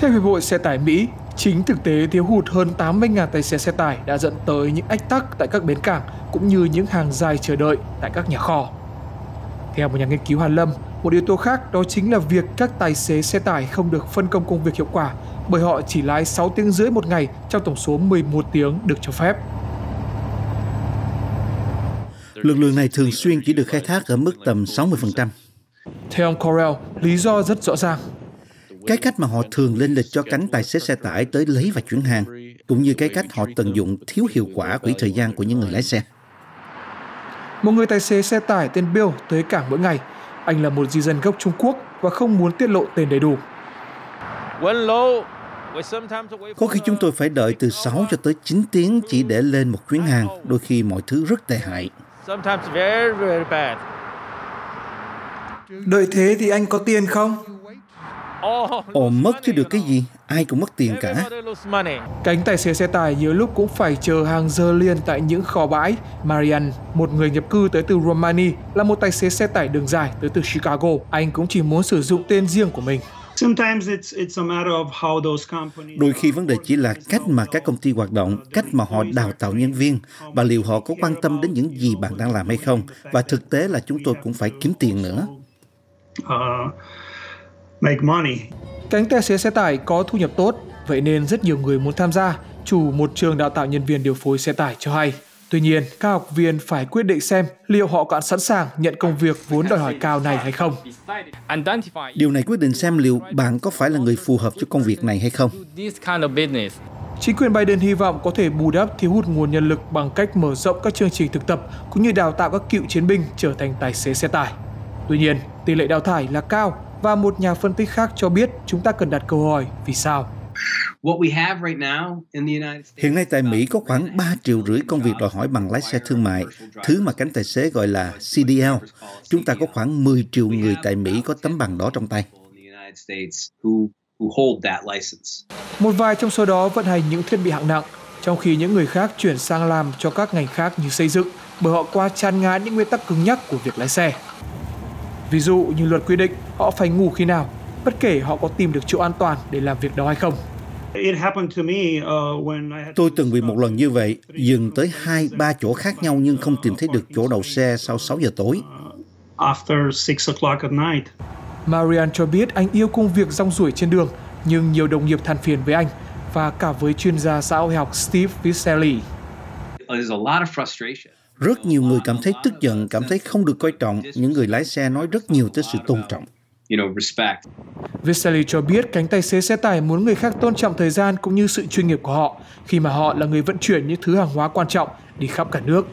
Theo Hiệp hội Xe tải Mỹ, chính thực tế thiếu hụt hơn 80.000 tài xế xe tải đã dẫn tới những ách tắc tại các bến cảng cũng như những hàng dài chờ đợi tại các nhà kho. Theo một nhà nghiên cứu Hàn Lâm, một yếu tố khác đó chính là việc các tài xế xe tải không được phân công công việc hiệu quả bởi họ chỉ lái 6 tiếng rưỡi một ngày trong tổng số 11 tiếng được cho phép. Lực lượng này thường xuyên chỉ được khai thác ở mức tầm 60%. Theo ông Correll, lý do rất rõ ràng. Cái cách mà họ thường lên lịch cho cánh tài xế xe tải tới lấy và chuyển hàng, cũng như cái cách họ tận dụng thiếu hiệu quả quỹ thời gian của những người lái xe. Một người tài xế xe tải tên Bill tới cảng mỗi ngày. Anh là một di dân gốc Trung Quốc và không muốn tiết lộ tên đầy đủ. Có khi chúng tôi phải đợi từ 6 cho tới 9 tiếng chỉ để lên một chuyến hàng, đôi khi mọi thứ rất tệ hại. Đợi thế thì anh có tiền không? Ồ, mất chứ được cái gì, ai cũng mất tiền cả. Cánh tài xế xe tải nhiều lúc cũng phải chờ hàng giờ liền tại những kho bãi. Marian, một người nhập cư tới từ Romania, là một tài xế xe tải đường dài tới từ Chicago. Anh cũng chỉ muốn sử dụng tên riêng của mình. Đôi khi vấn đề chỉ là cách mà các công ty hoạt động, cách mà họ đào tạo nhân viên và liệu họ có quan tâm đến những gì bạn đang làm hay không. Và thực tế là chúng tôi cũng phải kiếm tiền nữa. Uh, make money. Cánh tài xế xe tải có thu nhập tốt, vậy nên rất nhiều người muốn tham gia. Chủ một trường đào tạo nhân viên điều phối xe tải cho hay. Tuy nhiên, các học viên phải quyết định xem liệu họ có sẵn sàng nhận công việc vốn đòi hỏi cao này hay không. Điều này quyết định xem liệu bạn có phải là người phù hợp cho công việc này hay không. Chính quyền Biden hy vọng có thể bù đắp thiếu hụt nguồn nhân lực bằng cách mở rộng các chương trình thực tập cũng như đào tạo các cựu chiến binh trở thành tài xế xe tải. Tuy nhiên, tỷ lệ đào thải là cao và một nhà phân tích khác cho biết chúng ta cần đặt câu hỏi vì sao. Hiện nay tại Mỹ có khoảng 3 triệu rưỡi công việc đòi hỏi bằng lái xe thương mại, thứ mà cánh tài xế gọi là CDL. Chúng ta có khoảng 10 triệu người tại Mỹ có tấm bằng đó trong tay. Một vài trong số đó vận hành những thiết bị hạng nặng, trong khi những người khác chuyển sang làm cho các ngành khác như xây dựng bởi họ qua chán ngán những nguyên tắc cứng nhắc của việc lái xe. Ví dụ như luật quy định họ phải ngủ khi nào, bất kể họ có tìm được chỗ an toàn để làm việc đó hay không. Uh, Tôi từng bị một lần như vậy, dừng tới hai ba chỗ khác nhau nhưng không tìm thấy được chỗ đậu xe sau 6 giờ tối. Marian cho biết anh yêu công việc rong ruổi trên đường, nhưng nhiều đồng nghiệp than phiền với anh và cả với chuyên gia xã hội học Steve Viselli. Rất nhiều người cảm thấy tức giận, cảm thấy không được coi trọng. Những người lái xe nói rất nhiều tới sự tôn trọng. Viselli cho biết cánh tài xế xe tải muốn người khác tôn trọng thời gian cũng như sự chuyên nghiệp của họ khi mà họ là người vận chuyển những thứ hàng hóa quan trọng đi khắp cả nước.